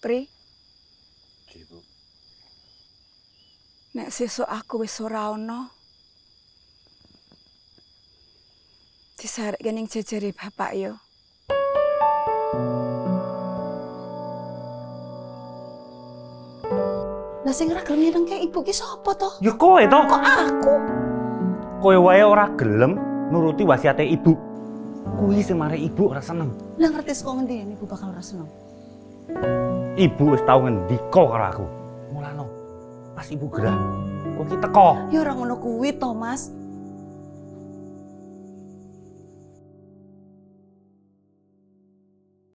Pri, Ibu. nek sesuk aku wis ora ana. Disarek ning jejere bapak yo. Lah sing ora gelem nyenengke ibu ki sapa to? Ya kowe to. Kok aku? Kowe wae ora gelem nuruti wasiate ibu. Kuwi sing mari ibu ora seneng. Lah ngerti saka ngendi yen ibu bakal ora seneng? Ibu wis tau ngendika karo aku. Mulano. Pas ibu gerah, kok ki teko. Ya ora ngono kuwi to, Mas.